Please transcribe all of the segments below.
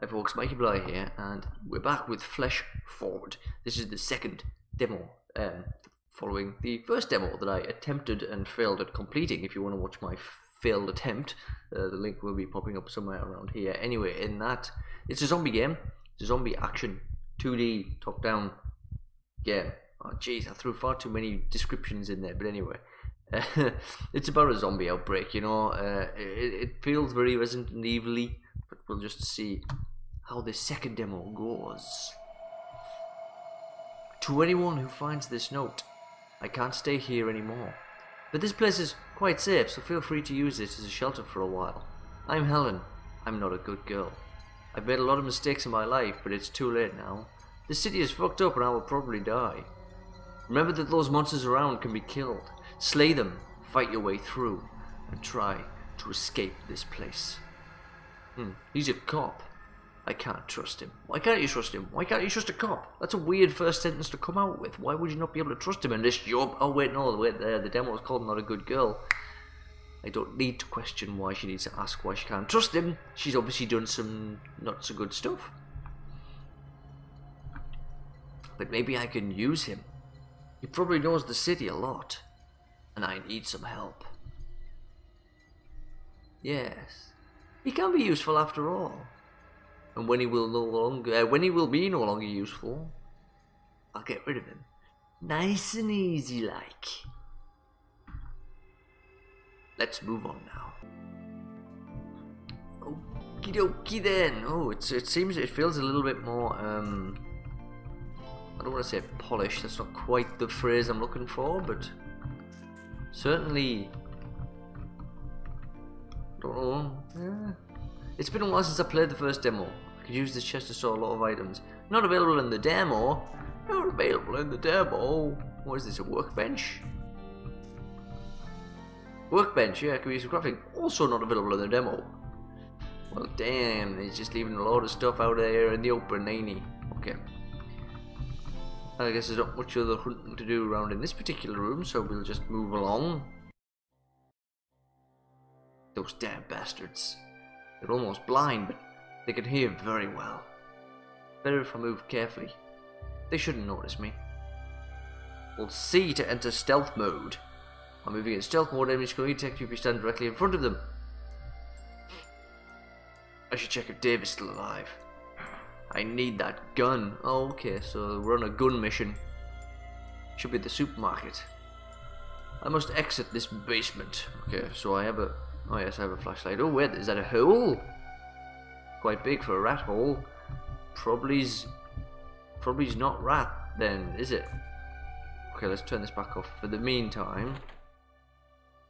Hi folks, Mikey Blighe here, and we're back with Flesh Forward. This is the second demo, um, following the first demo that I attempted and failed at completing. If you want to watch my failed attempt, uh, the link will be popping up somewhere around here. Anyway, in that, it's a zombie game. It's a zombie action, 2D, top-down game. Oh jeez, I threw far too many descriptions in there, but anyway. it's about a zombie outbreak, you know. Uh, it, it feels very Resident Evil but we'll just see how the second demo goes. To anyone who finds this note, I can't stay here anymore. But this place is quite safe, so feel free to use it as a shelter for a while. I'm Hellen. I'm not a good girl. I've made a lot of mistakes in my life, but it's too late now. The city is fucked up and I will probably die. Remember that those monsters around can be killed. Slay them, fight your way through, and try to escape this place. Hmm, he's a cop. I can't trust him. Why can't you trust him? Why can't you trust a cop? That's a weird first sentence to come out with. Why would you not be able to trust him unless you're... Oh, wait, no, wait, there. The demo is called Not a Good Girl. I don't need to question why she needs to ask why she can't trust him. She's obviously done some not so good stuff. But maybe I can use him. He probably knows the city a lot. And I need some help. Yes. He can be useful after all and when he will no longer, uh, when he will be no longer useful, I'll get rid of him. Nice and easy, like. Let's move on now. Okie dokie then. Oh, it seems it feels a little bit more. Um, I don't want to say polished. That's not quite the phrase I'm looking for, but certainly. Yeah. It's been a while since I played the first demo. I could use this chest to store a lot of items. Not available in the demo. Not available in the demo. What is this, a workbench? Workbench, yeah, can be used for crafting. Also not available in the demo. Well, damn, he's just leaving a lot of stuff out there in the open, ain't he? Okay. I guess there's not much other hunting to do around in this particular room, so we'll just move along. Those damn bastards. They're almost blind, but they can hear very well. Better if I move carefully. They shouldn't notice me. Hold C to enter stealth mode. While moving in stealth mode, enemies can detect you if you stand directly in front of them. I should check if Dave is still alive. I need that gun. Oh, okay, so we're on a gun mission. Should be the supermarket. I must exit this basement. Okay, so I have a... Oh yes, I have a flashlight. Oh wait, is that a hole? quite big for a rat hole. Probably's probably's not rat then, is it? Okay, let's turn this back off for the meantime.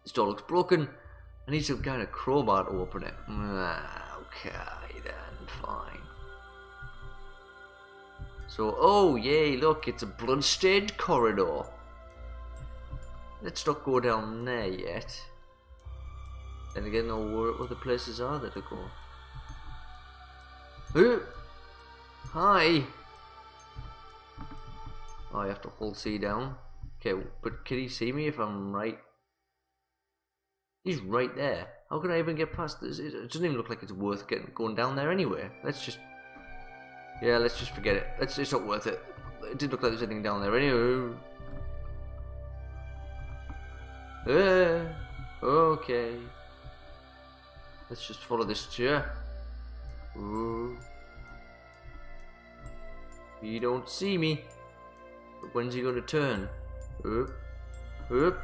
This door looks broken. I need some kind of crowbar to open it. Ah, okay then, fine. So, oh yay, look, it's a bloodstained corridor. Let's not go down there yet. Then again, no, what other places are there to go? Ooh. Hi. Oh, I have to hold C down. Okay, but can he see me if I'm right? He's right there. How can I even get past this? It doesn't even look like it's worth getting going down there anyway. Let's just... Yeah, let's just forget it. It's not worth it. It didn't look like there's anything down there anyway. Uh, okay. Let's just follow this chair. Ooh. You don't see me. But when's he gonna turn? Oop. Oop.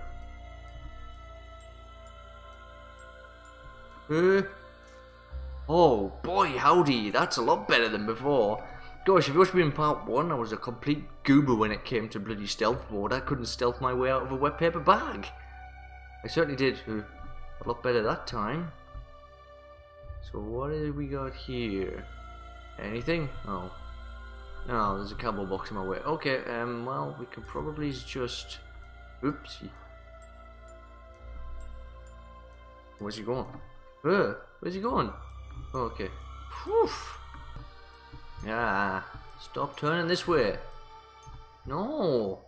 Oh boy, howdy, that's a lot better than before. Gosh, if you watched me in part 1, I was a complete goober when it came to bloody stealth mode. I couldn't stealth my way out of a wet paper bag. I certainly did a lot better that time. So what did we got here? Anything? Oh. No, there's a cardboard box in my way. Okay, um, well, we can probably just... Oopsie. Where's he going? Uh, where's he going? Okay. Whew. Yeah, stop turning this way. No.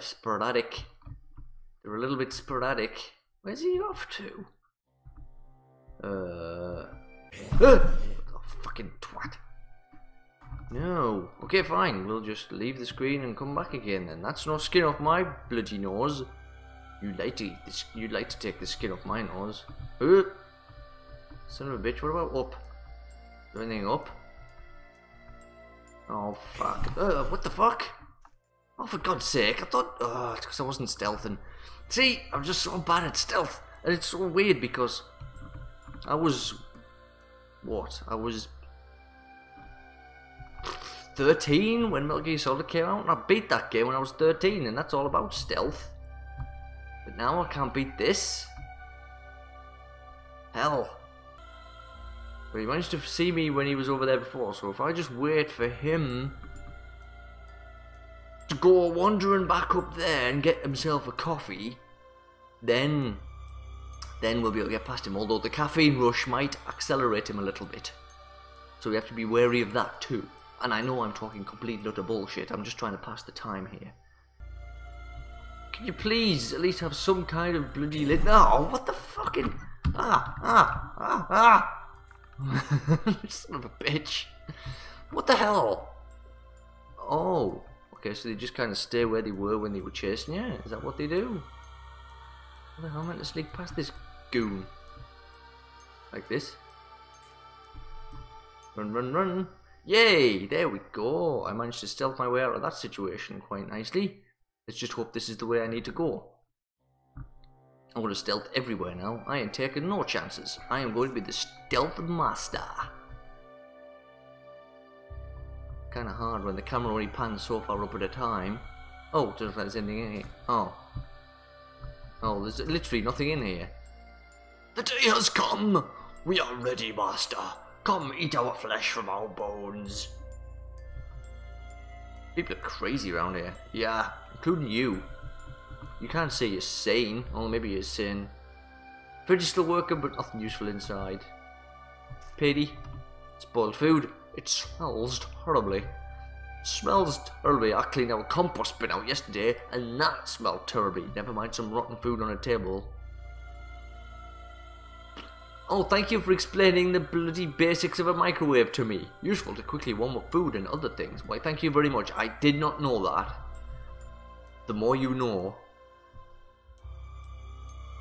Sporadic. They're a little bit sporadic. Where's he off to? Uh, Uh, fucking twat. No. Okay, fine. We'll just leave the screen and come back again And That's no skin off my bloody nose. You'd like to this, you'd like to take the skin off my nose. Uh, son of a bitch, what about up? Anything up? Oh fuck. Uh, what the fuck? Oh for god's sake, I thought oh it's because I wasn't stealthing. See, I'm just so bad at stealth. And it's so weird because I was what? I was 13 when Metal Gear Solid came out, and I beat that game when I was 13, and that's all about stealth. But now I can't beat this. Hell. But he managed to see me when he was over there before, so if I just wait for him to go wandering back up there and get himself a coffee, then then we'll be able to get past him, although the caffeine rush might accelerate him a little bit. So we have to be wary of that too. And I know I'm talking complete utter bullshit, I'm just trying to pass the time here. Can you please at least have some kind of bloody lit? Oh, what the fucking. Ah, ah, ah, ah! Son of a bitch. What the hell? Oh, okay, so they just kind of stay where they were when they were chasing you? Is that what they do? How the hell am I meant to sneak past this goon? Like this? Run, run, run! Yay! There we go! I managed to stealth my way out of that situation quite nicely. Let's just hope this is the way I need to go. I'm going to stealth everywhere now. I ain't taking no chances. I am going to be the stealth master. Kind of hard when the camera only pans so far up at a time. Oh, doesn't there's anything in here. Oh. Oh, there's literally nothing in here. The day has come! We are ready, master. Come eat our flesh from our bones. People are crazy around here. Yeah, including you. You can't say you're sane, or maybe you're sane. Fridge is still working, but nothing useful inside. Pity. Spoiled food. It smells terribly. It smells terribly. I cleaned our compost bin out yesterday, and that smelled terribly. Never mind some rotten food on a table. Oh, thank you for explaining the bloody basics of a microwave to me. Useful to quickly warm up food and other things. Why, thank you very much. I did not know that. The more you know.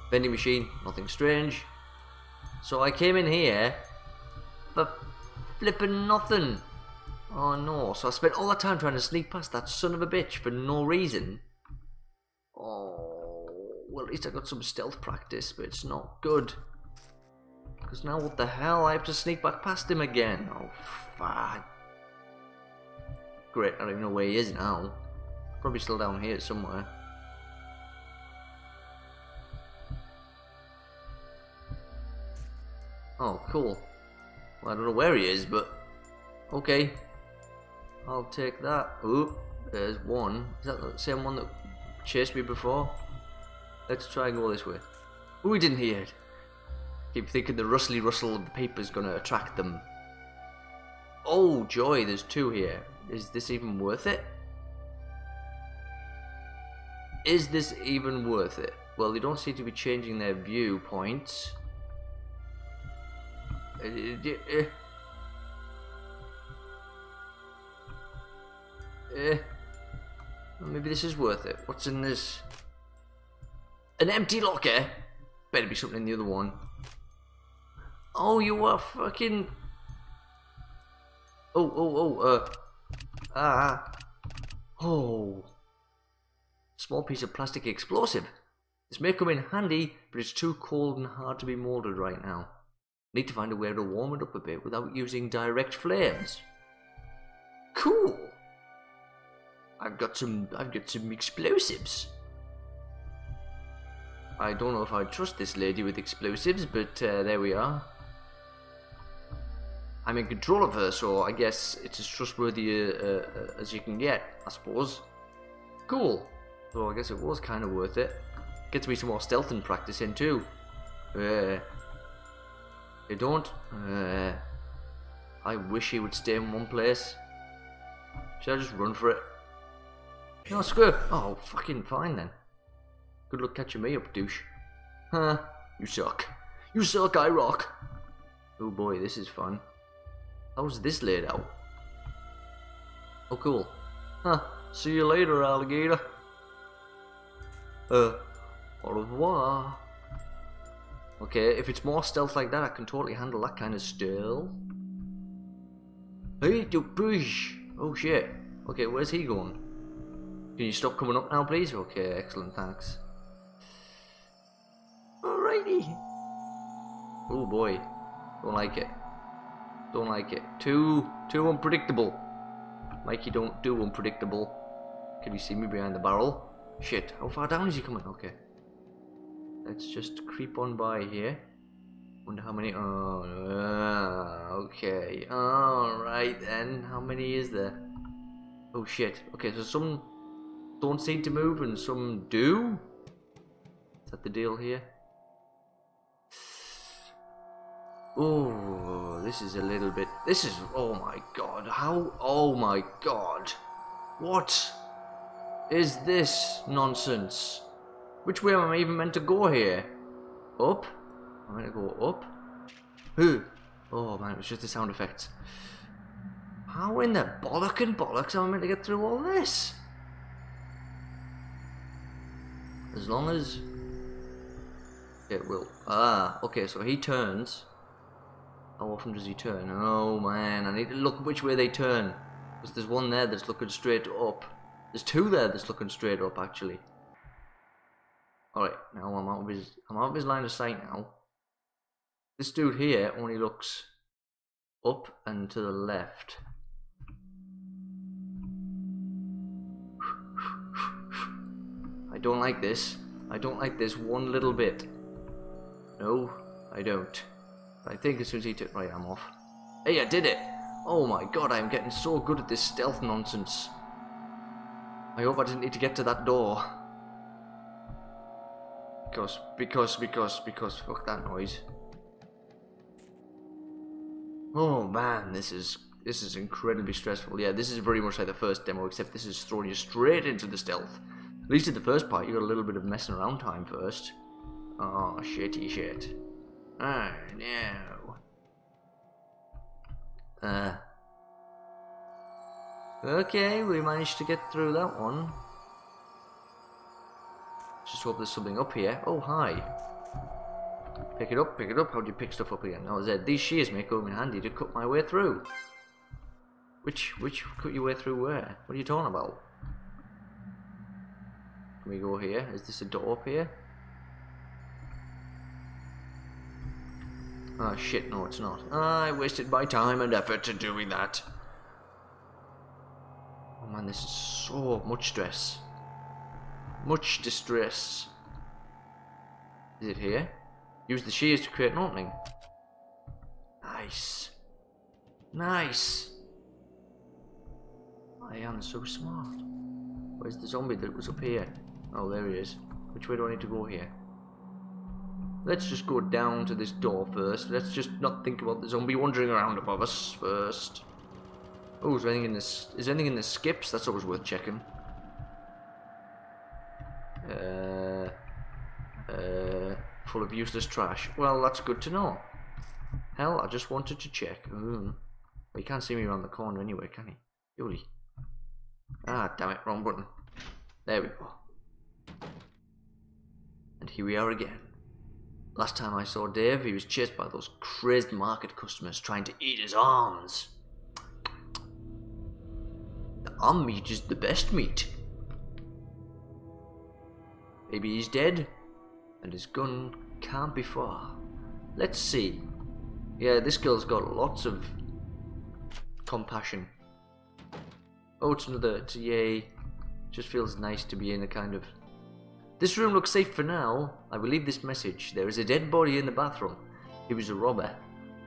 Vending machine, nothing strange. So I came in here for flipping nothing. Oh no, so I spent all that time trying to sneak past that son of a bitch for no reason. Oh, well at least I got some stealth practice, but it's not good. Because now what the hell? I have to sneak back past him again. Oh, fuck. Great, I don't even know where he is now. Probably still down here somewhere. Oh, cool. Well, I don't know where he is, but... Okay. I'll take that. Ooh, there's one. Is that the same one that chased me before? Let's try and go this way. We didn't hear it. Keep thinking the rustly rustle of the paper is going to attract them. Oh, joy, there's two here. Is this even worth it? Is this even worth it? Well, they don't seem to be changing their viewpoints. Uh, uh, uh, maybe this is worth it. What's in this? An empty locker? Better be something in the other one. Oh, you are fucking. Oh, oh, oh, uh. Ah. Oh. Small piece of plastic explosive. This may come in handy, but it's too cold and hard to be molded right now. Need to find a way to warm it up a bit without using direct flames. Cool. I've got some. I've got some explosives. I don't know if I trust this lady with explosives, but uh, there we are. I'm in control of her, so I guess it's as trustworthy uh, uh, as you can get, I suppose. Cool. So I guess it was kind of worth it. Gets me some more stealth and practice in too. Uh, you don't? Uh, I wish he would stay in one place. Should I just run for it? No, screw it. Oh, fucking fine then. Good luck catching me up, douche. Huh, you suck. You suck, I rock. Oh boy, this is fun. How's this laid out? Oh, cool. Huh. See you later, alligator. Uh, au revoir. Okay, if it's more stealth like that, I can totally handle that kind of stealth. Hey, do push. Oh shit. Okay, where's he going? Can you stop coming up now, please? Okay, excellent, thanks. Alrighty. Oh boy. Don't like it. Don't like it. Too, too unpredictable. Mikey, don't do unpredictable. Can you see me behind the barrel? Shit, how far down is he coming? Okay. Let's just creep on by here. Wonder how many. Oh, okay. Alright then. How many is there? Oh shit. Okay, so some don't seem to move and some do? Is that the deal here? Oh, this is a little bit. This is. Oh my god. How. Oh my god. What is this nonsense? Which way am I even meant to go here? Up? I'm meant to go up? Who? Oh man, it was just the sound effects. How in the bollock and bollocks am I meant to get through all this? As long as it will. Ah, okay, so he turns. How often does he turn? Oh man, I need to look which way they turn. Because there's one there that's looking straight up. There's two there that's looking straight up actually. Alright, now I'm out of his I'm out of his line of sight now. This dude here only looks up and to the left. I don't like this. I don't like this one little bit. No, I don't. I think as soon as he took... Right, I'm off. Hey, I did it! Oh my god, I'm getting so good at this stealth nonsense. I hope I didn't need to get to that door. Because, because, because, because, fuck that noise. Oh man, this is this is incredibly stressful. Yeah, this is very much like the first demo, except this is throwing you straight into the stealth. At least in the first part, you got a little bit of messing around time first. Oh, shitty shit. Oh, no. Uh. Okay, we managed to get through that one. Just hope there's something up here. Oh, hi. Pick it up, pick it up. How do you pick stuff up again? Now, Zed, these shears may come in handy to cut my way through. Which, which cut your way through where? What are you talking about? Can we go here? Is this a door up here? Oh shit, no it's not. I wasted my time and effort to doing that. Oh man, this is so much stress. Much distress. Is it here? Use the shears to create an opening. Nice. Nice. I am so smart. Where's the zombie that was up here? Oh, there he is. Which way do I need to go here? Let's just go down to this door first. Let's just not think about the zombie wandering around above us first. Oh, is there anything in this? Is anything in the skips? That's always worth checking. Uh, uh, full of useless trash. Well, that's good to know. Hell, I just wanted to check. Mm. Well, he can't see me around the corner anyway, can he? Yoli. Ah, damn it, wrong button. There we go. And here we are again. Last time I saw Dave, he was chased by those crazed market customers trying to eat his arms. The arm meat is the best meat. Maybe he's dead, and his gun can't be far. Let's see. Yeah, this girl's got lots of compassion. Oh, it's another, it's yay. Just feels nice to be in a kind of... This room looks safe for now. I will leave this message. There is a dead body in the bathroom. He was a robber.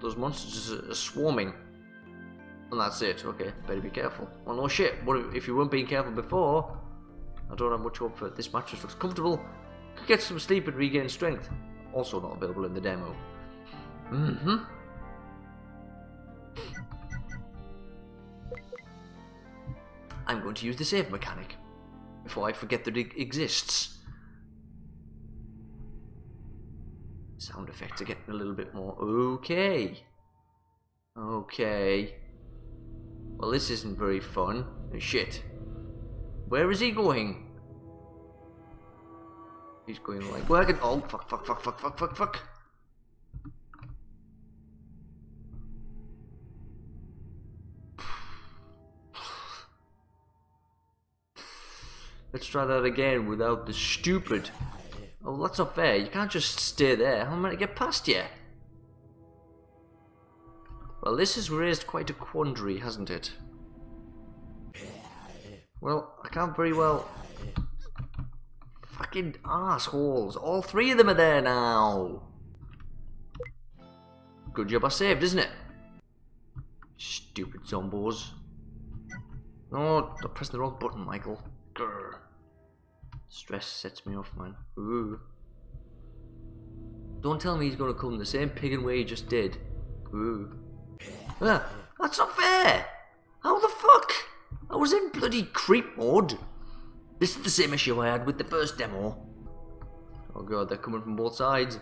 Those monsters are swarming. And that's it. Okay, better be careful. Well, no shit. What if, you weren't being careful before? I don't have much hope for it. This mattress looks comfortable. Could get some sleep and regain strength. Also not available in the demo. Mm-hmm. I'm going to use the save mechanic before I forget that it exists. Sound effects are getting a little bit more okay. Okay. Well, this isn't very fun. Oh, shit. Where is he going? He's going like, I can, oh, fuck, fuck, fuck, fuck, fuck, fuck, fuck. Let's try that again without the stupid. Oh, that's not fair. You can't just stay there. How am I going to get past you? Well, this has raised quite a quandary, hasn't it? Well, I can't very well... Fucking assholes. All three of them are there now. Good job I saved, isn't it? Stupid zombos. No, I pressed the wrong button, Michael. Grr. Stress sets me off, man. Ooh. Don't tell me he's gonna come the same pigging way he just did. Ooh. Ah, that's not fair! How the fuck? I was in bloody creep mode. This is the same issue I had with the first demo. Oh god, they're coming from both sides.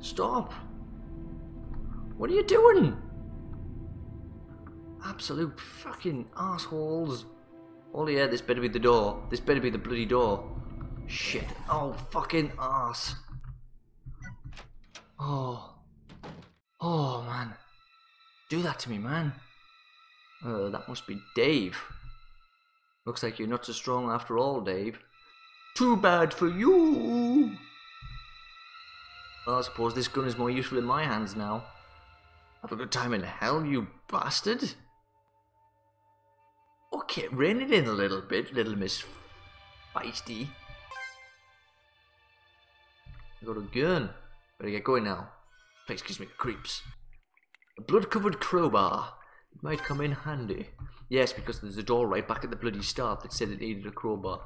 Stop! What are you doing? Absolute fucking assholes. Oh yeah, this better be the door. This better be the bloody door. Shit. Oh, fucking ass. Oh. Oh, man. Do that to me, man. Uh, that must be Dave. Looks like you're not so strong after all, Dave. Too bad for you! Well, I suppose this gun is more useful in my hands now. Have a good time in hell, you bastard! Okay, rein it in a little bit, little Miss Feisty. I got a gun. Better get going now. Place gives me creeps. A blood-covered crowbar. It might come in handy. Yes, because there's a door right back at the bloody start that said it needed a crowbar.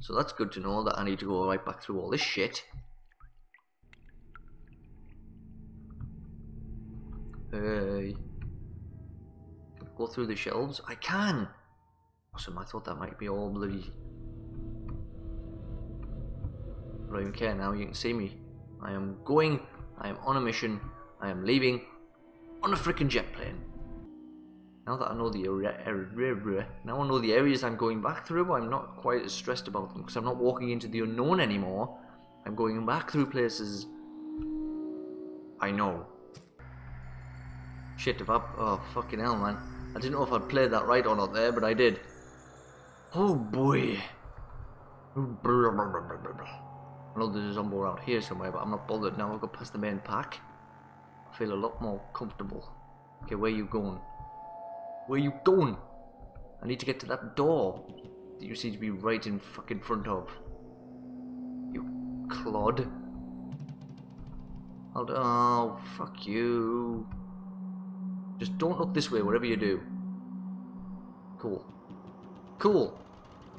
So that's good to know that I need to go right back through all this shit. Hey. Go through the shelves? I can! Awesome, I thought that might be all bloody... I don't even care now, you can see me. I am going, I am on a mission, I am leaving on a freaking jet plane. Now that I know the area, now I know the areas I'm going back through, I'm not quite as stressed about them because I'm not walking into the unknown anymore. I'm going back through places I know. Shit, if I, oh fucking hell man. I didn't know if I'd played that right or not there, but I did. Oh boy. I know there's a zombie around here somewhere, but I'm not bothered now. I've got past the main pack. I feel a lot more comfortable. Okay, where you going? Where you going? I need to get to that door that you seem to be right in fucking front of. You clod. I'll, oh, fuck you. Just don't look this way, whatever you do. Cool. Cool.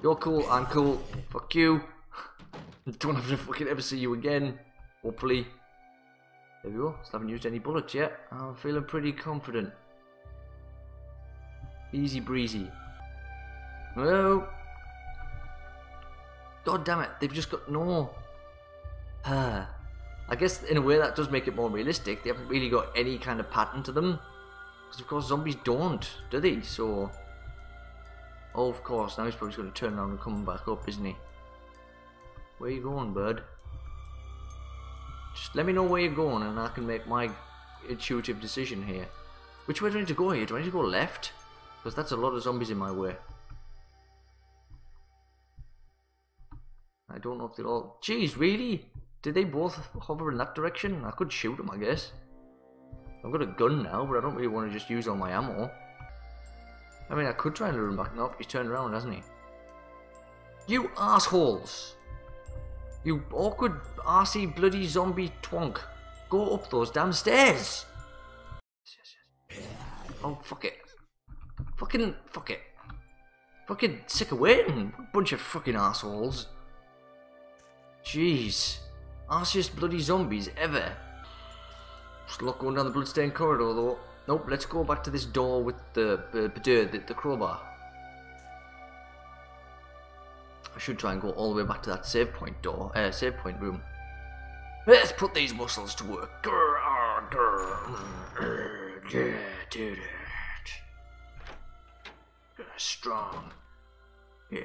You're cool, I'm cool. Fuck you. don't have to fucking ever see you again. Hopefully. There we go. Still haven't used any bullets yet. I'm feeling pretty confident. Easy breezy. Hello? God damn it. They've just got no. I guess in a way that does make it more realistic. They haven't really got any kind of pattern to them. Because of course zombies don't, do they? So, oh of course, now he's probably going to turn around and come back up, isn't he? Where you going, bud? Just let me know where you're going and I can make my intuitive decision here. Which way do I need to go here? Do I need to go left? Because that's a lot of zombies in my way. I don't know if they're all... Jeez, really? Did they both hover in that direction? I could shoot them, I guess. I've got a gun now, but I don't really want to just use all my ammo. I mean, I could try and lure him back. Nope, he's turned around, hasn't he? You assholes! You awkward, arsey, bloody zombie twonk. Go up those damn stairs! Oh, fuck it. Fucking, fuck it. Fucking sick of waiting. Bunch of fucking assholes. Jeez. Arsiest bloody zombies ever. Just lot going down the bloodstained corridor though. Nope, let's go back to this door with the uh, the, the crowbar. I should try and go all the way back to that save point door, uh, save point room. Let's put these muscles to work. Strong. Yeah.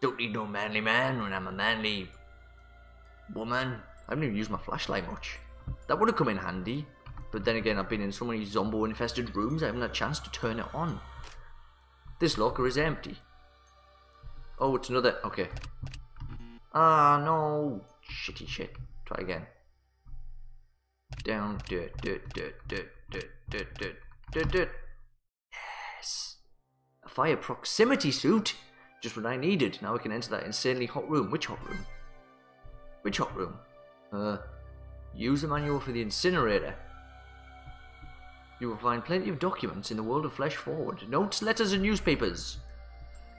Don't need no manly man when I'm a manly woman. I haven't even used my flashlight much. That would have come in handy. But then again, I've been in so many zombo infested rooms, I haven't had a chance to turn it on. This locker is empty. Oh, it's another. Okay. Ah, no. Shitty shit. Try again. Down. Dirt, dirt, dirt, dirt, dirt, dirt, dirt, dirt, dirt. Yes. A fire proximity suit. Just what I needed. Now I can enter that insanely hot room. Which hot room? Which hot room? Uh, use the manual for the incinerator. You will find plenty of documents in the world of Fleshforward. Notes, letters, and newspapers.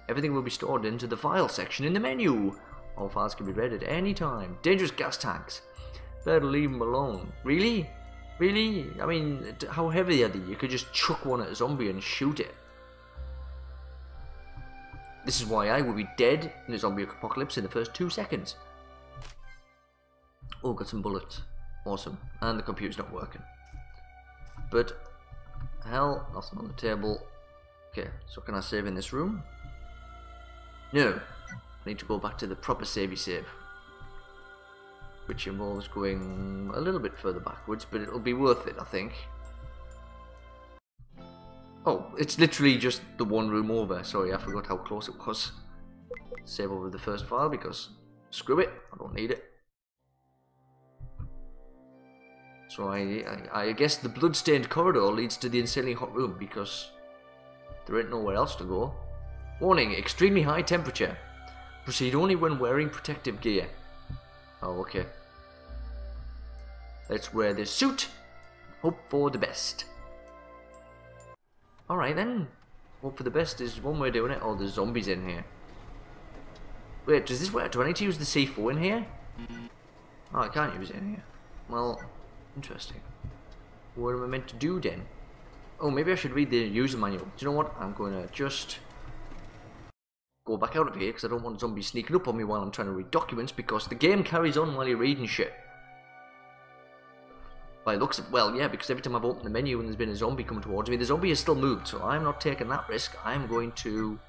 Everything will be stored into the file section in the menu. All files can be read at any time. Dangerous gas tanks. Better leave them alone. Really? Really? I mean, how heavy are they? You could just chuck one at a zombie and shoot it. This is why I will be dead in a zombie apocalypse in the first two seconds. Oh, got some bullets. Awesome. And the computer's not working. But, hell, nothing on the table. Okay, so can I save in this room? No. I need to go back to the proper savey save. Which involves going a little bit further backwards, but it'll be worth it, I think. Oh, it's literally just the one room over. Sorry, I forgot how close it was. Save over the first file because screw it, I don't need it. So I, I, I guess the bloodstained corridor leads to the insanely hot room because there ain't nowhere else to go. Warning, extremely high temperature. Proceed only when wearing protective gear. Oh, okay. Let's wear this suit. Hope for the best. Alright then. Hope for the best is one way of doing it. Oh, there's zombies in here. Wait, does this work? Do I need to use the C4 in here? Oh, I can't use it in here. Well, interesting. What am I meant to do then? Oh, maybe I should read the user manual. Do you know what? I'm going to just go back out of here because I don't want zombies sneaking up on me while I'm trying to read documents because the game carries on while you're reading shit. By looks of well, yeah, because every time I've opened the menu and there's been a zombie coming towards me, the zombie has still moved, so I'm not taking that risk. I'm going to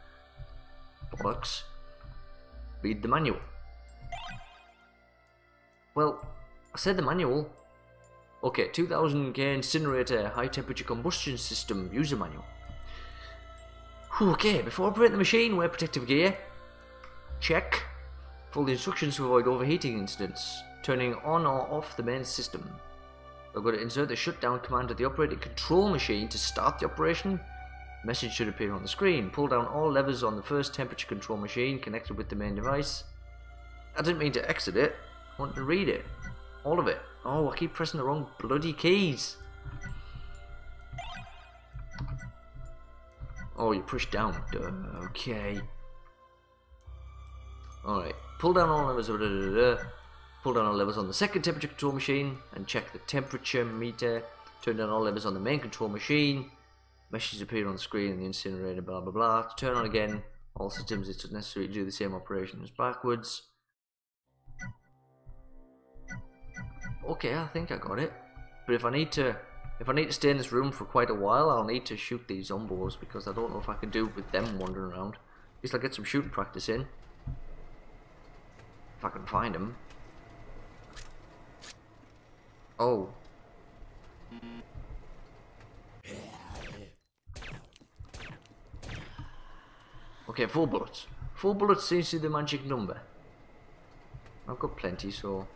bollocks read the manual. Well, I said the manual. Okay, 2000K incinerator high temperature combustion system user manual. Okay, before operating the machine, wear protective gear. Check. Follow the instructions to avoid overheating incidents. Turning on or off the main system. I've got to insert the shutdown command to the operating control machine to start the operation. Message should appear on the screen. Pull down all levers on the first temperature control machine connected with the main device. I didn't mean to exit it. I wanted to read it. All of it. Oh, I keep pressing the wrong bloody keys. Oh, you push down. Duh, okay. Alright. Pull down all levers. Pull down all levers on the second temperature control machine and check the temperature meter. Turn down all levers on the main control machine. Messages appear on the screen in the incinerator, blah blah blah. To turn on again all systems, it's necessary to do the same operations backwards. Okay, I think I got it. But if I need to if I need to stay in this room for quite a while, I'll need to shoot these zombos because I don't know if I can do it with them wandering around. At least I'll get some shooting practice in. If I can find them. Oh. Okay, four bullets. Four bullets seems to be the magic number. I've got plenty, so...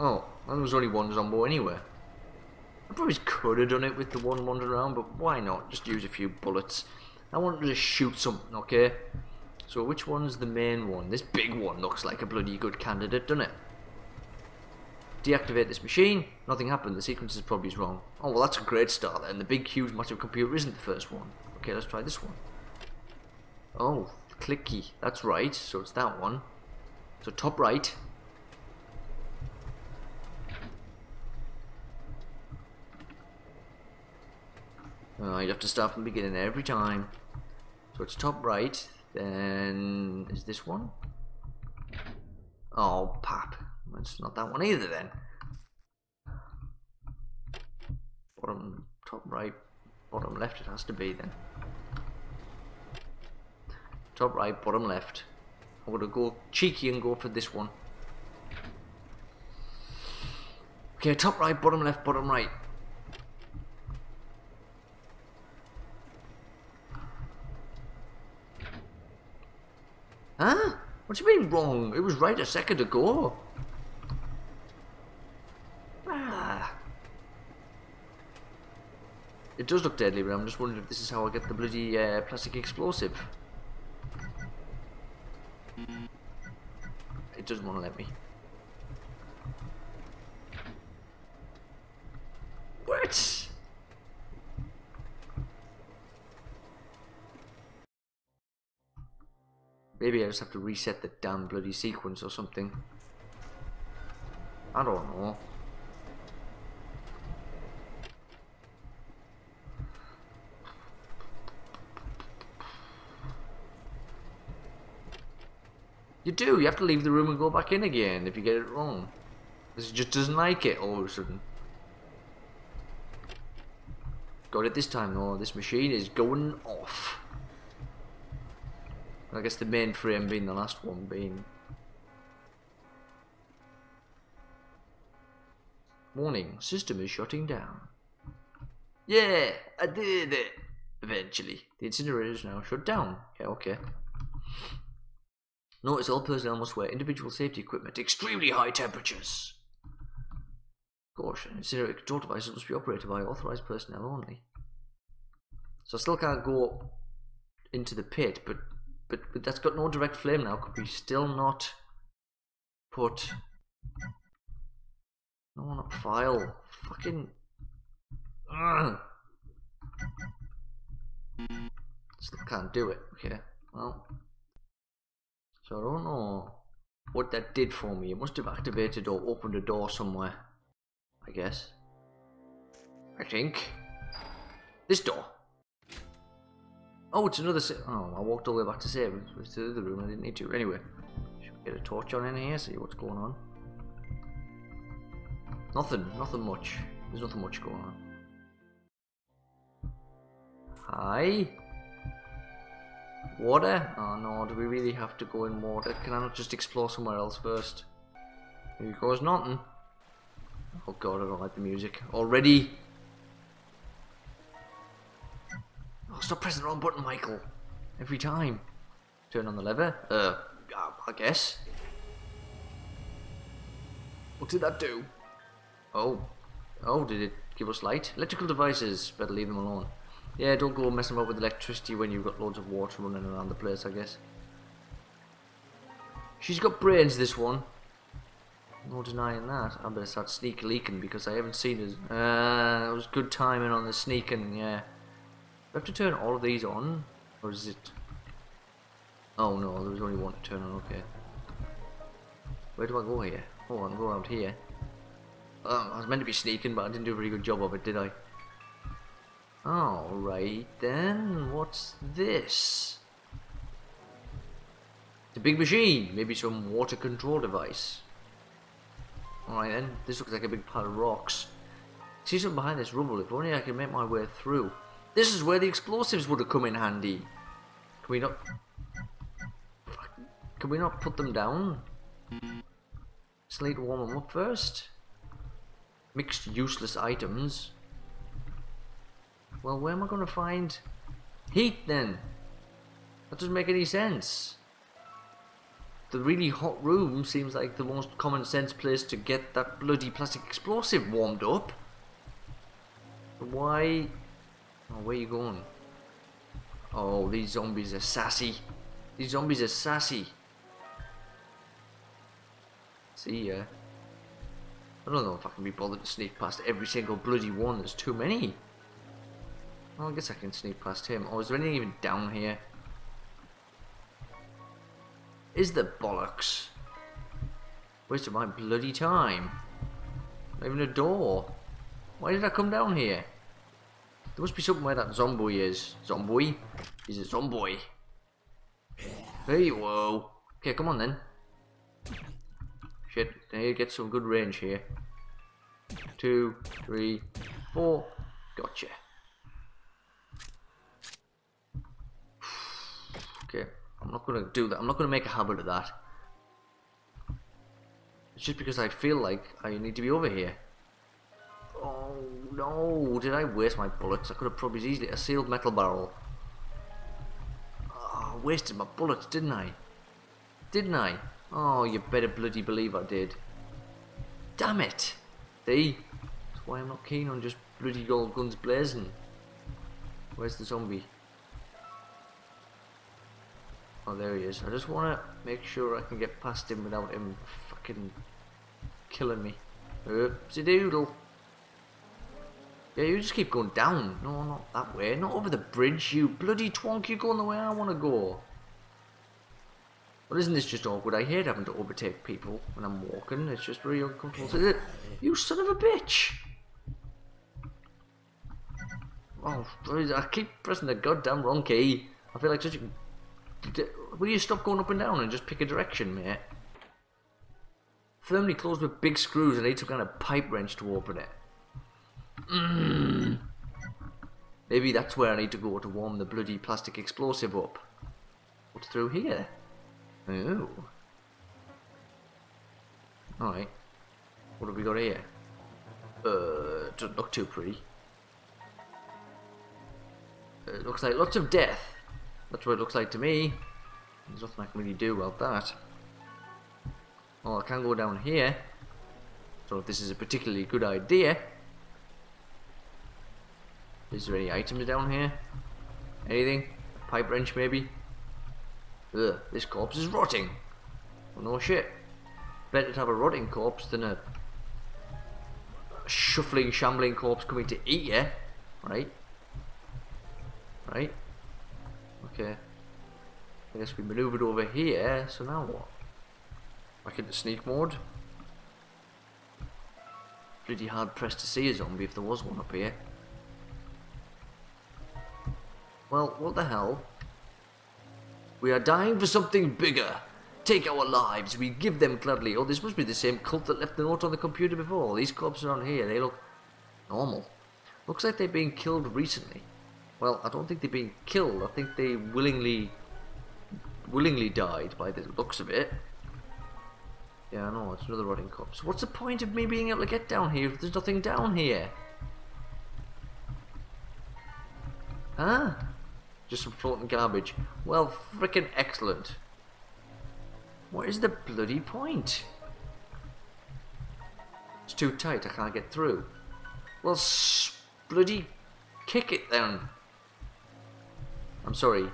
Oh, well, there was only one Zombo anyway. I probably could have done it with the one wandering around, but why not? Just use a few bullets. I wanted to shoot something, okay? So which one's the main one? This big one looks like a bloody good candidate, doesn't it? Deactivate this machine. Nothing happened. The sequence is probably wrong. Oh, well, that's a great start then. The big, huge, massive computer isn't the first one. Okay, let's try this one. Oh, clicky. That's right. So it's that one. So top right. Uh, you have to start from the beginning every time. So it's top right. Then is this one? Oh, pap. It's not that one either then. bottom, top right, bottom left it has to be then. Top right, bottom left. I'm gonna go cheeky and go for this one. Okay, top right, bottom left, bottom right. Huh? What do you mean wrong? It was right a second ago. Ah. It does look deadly, but I'm just wondering if this is how I get the bloody uh, plastic explosive. It doesn't want to let me. What? Maybe I just have to reset the damn bloody sequence or something. I don't know. You do, you have to leave the room and go back in again if you get it wrong. This just doesn't like it all of a sudden. Got it this time though, this machine is going off. I guess the main frame being the last one being... Warning, system is shutting down. Yeah, I did it! Eventually. The incinerator is now shut down. Yeah, okay. Notice all personnel must wear individual safety equipment, extremely high temperatures. Caution, incinerator control devices must be operated by authorized personnel only. So I still can't go into the pit, but but, but that's got no direct flame now. Could we still not put no on file? Fucking Ugh. still can't do it. Okay, well, so I don't know what that did for me. It must have activated or opened a door somewhere. I guess. I think this door. Oh, it's another Oh, I walked all the way back to save. To the other room. I didn't need to. Anyway, should we get a torch on in here? See what's going on. Nothing. Nothing much. There's nothing much going on. Hi. Water? Oh no, do we really have to go in water? Can I not just explore somewhere else first? Here goes nothing. Oh god, I don't like the music. Already? Stop pressing the wrong button, Michael. Every time. Turn on the lever. Uh, I guess. What did that do? Oh. Oh, did it give us light? Electrical devices. Better leave them alone. Yeah, don't go messing about with electricity when you've got loads of water running around the place, I guess. She's got brains, this one. No denying that. I better start sneak leaking because I haven't seen it. Uh, it was good timing on the sneaking, yeah. I have to turn all of these on? Or is it... Oh no, there was only one to turn on, okay. Where do I go here? Oh, I can go around here. Um, I was meant to be sneaking, but I didn't do a very good job of it, did I? Alright then, what's this? It's a big machine, maybe some water control device. Alright then, this looks like a big pile of rocks. See something behind this rubble, if only I could make my way through. This is where the explosives would have come in handy. Can we not... Can we not put them down? Just need to warm them up first. Mixed useless items. Well, where am I going to find heat then? That doesn't make any sense. The really hot room seems like the most common sense place to get that bloody plastic explosive warmed up. Why? Oh, where are you going? Oh, these zombies are sassy. These zombies are sassy. See ya. I don't know if I can be bothered to sneak past every single bloody one. There's too many. Well, I guess I can sneak past him. Oh, is there anything even down here? Is there bollocks? Wasted my bloody time. Not even a door. Why did I come down here? There must be something where that zombie is. Zombie? He's a zombie. Hey, whoa. Okay, come on then. Shit, to get some good range here. Two, three, four, Gotcha. Okay, I'm not gonna do that. I'm not gonna make a habit of that. It's just because I feel like I need to be over here. Oh no, did I waste my bullets? I could have probably easily a sealed metal barrel. Oh, I wasted my bullets, didn't I? Didn't I? Oh, you better bloody believe I did. Damn it! See? That's why I'm not keen on just bloody gold guns blazing. Where's the zombie? Oh, there he is. I just want to make sure I can get past him without him fucking killing me. Oopsie doodle. Yeah, you just keep going down. No, not that way. Not over the bridge, you bloody twonk. You're going the way I want to go. Well, isn't this just awkward? I hate having to overtake people when I'm walking. It's just very uncomfortable. You son of a bitch! Oh, I keep pressing the goddamn wrong key. I feel like such a Will you stop going up and down and just pick a direction, mate? Firmly closed with big screws and need some kind of pipe wrench to open it. Mm. Maybe that's where I need to go to warm the bloody plastic explosive up. What's through here? Oh. Alright. What have we got here? Uh, doesn't look too pretty. Uh, it looks like lots of death. That's what it looks like to me. There's nothing I can really do about that. Oh, I can go down here. So if this is a particularly good idea. Is there any items down here? Anything? Pipe wrench maybe? Ugh, this corpse is rotting. Well, no shit. Better to have a rotting corpse than a shuffling, shambling corpse coming to eat you. Right? Right? Okay. I guess we maneuvered over here, so now what? Back into sneak mode? Pretty hard pressed to see a zombie if there was one up here. Well, what the hell? We are dying for something bigger. Take our lives, we give them gladly. Oh, this must be the same cult that left the note on the computer before. These corpses on here, they look normal. Looks like they've been killed recently. Well, I don't think they've been killed. I think they willingly, willingly died by the looks of it. Yeah, I know, it's another rotting corpse. What's the point of me being able to get down here if there's nothing down here? Huh? Just some floating garbage. Well, freaking excellent. What is the bloody point? It's too tight, I can't get through. Well, bloody kick it then. I'm sorry.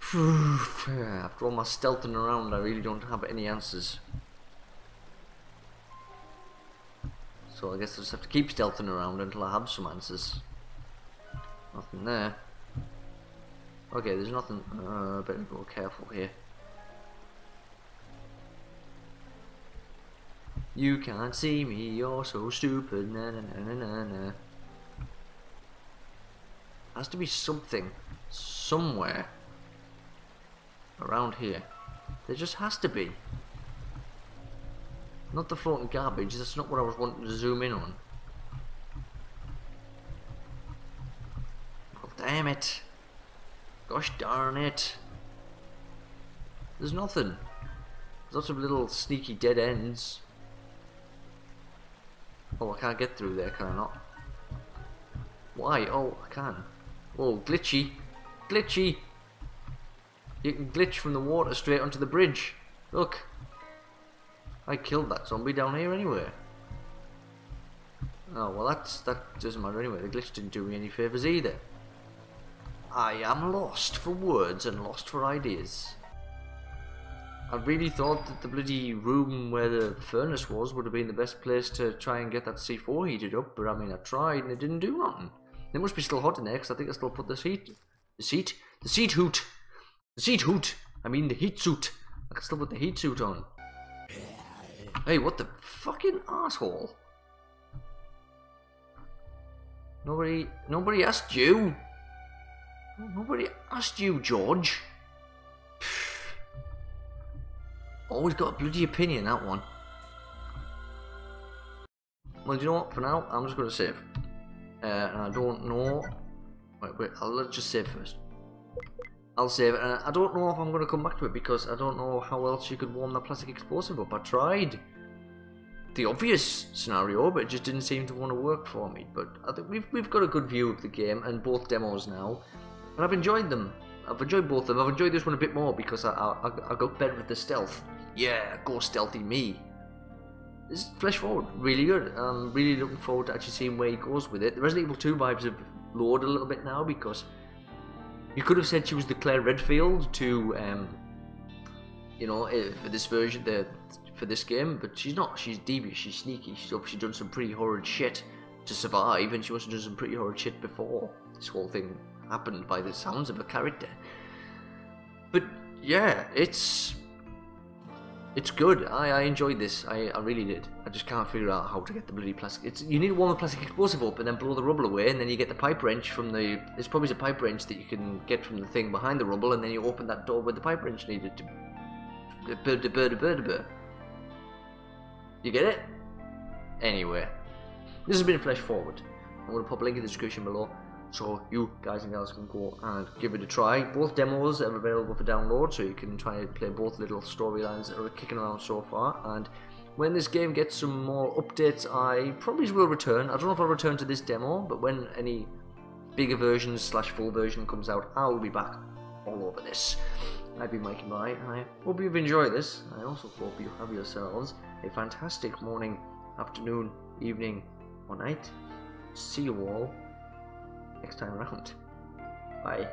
After all my stealthing around, I really don't have any answers. So I guess I just have to keep stealthing around until I have some answers. Nothing there. Okay, there's nothing. Uh, better go careful here. You can't see me, you're so stupid. Na na na na na has to be something somewhere around here. There just has to be. Not the floating garbage, that's not what I was wanting to zoom in on. Oh, damn it. Gosh darn it. There's nothing. There's lots of little sneaky dead ends. Oh, I can't get through there, can I not? Why? Oh, I can. Oh, glitchy. Glitchy. You can glitch from the water straight onto the bridge. Look. I killed that zombie down here anyway. Oh, well that's, that doesn't matter anyway. The glitch didn't do me any favours either. I am lost for words and lost for ideas. I really thought that the bloody room where the furnace was would have been the best place to try and get that C4 heated up, but I mean I tried and it didn't do nothing. It must be still hot in there because I think I still put the seat, the seat, the seat hoot, the seat hoot. I mean the heat suit. I can still put the heat suit on. Hey, what the fucking asshole? Nobody, nobody asked you. Nobody asked you, George. Always got a bloody opinion, that one. Well, do you know what? For now, I'm just going to save. uh, and I don't know. Wait, wait, I'll just save first. I'll save it. And I don't know if I'm going to come back to it because I don't know how else you could warm that plastic explosive up. I tried the obvious scenario, but it just didn't seem to want to work for me. But I think we've we've got a good view of the game and both demos now, and I've enjoyed them. I've enjoyed both of them. I've enjoyed this one a bit more because I I, I got better at the stealth. Yeah, go stealthy me. This Fleshforward, really good. I'm really looking forward to actually seeing where he goes with it. The Resident Evil 2 vibes have lowered a little bit now because you could have said she was the Claire Redfield to, um, you know, eh, for this version, the for this game, but she's not. She's devious. She's sneaky. She's obviously done some pretty horrid shit to survive, and she must have done some pretty horrid shit before this whole thing happened. By the sounds of a character, but yeah, it's it's good. I, I enjoyed this. I, I really did. I just can't figure out how to get the bloody plastic. It's you need to warm the plastic explosive up and then blow the rubble away, and then you get the pipe wrench from the. There's probably a pipe wrench that you can get from the thing behind the rubble, and then you open that door where the pipe wrench needed to. You get it? Anyway, this has been Fleshforward. I'm going to pop a link in the description below so you guys and girls can go and give it a try. Both demos are available for download, so you can try and play both little storylines that are kicking around so far. And when this game gets some more updates, I probably will return. I don't know if I'll return to this demo, but when any bigger version slash full version comes out, I'll be back all over this. I've been Mikey Blighe, and I hope you've enjoyed this. I also hope you have yourselves a fantastic morning, afternoon, evening, or night. See you all next time around. Bye.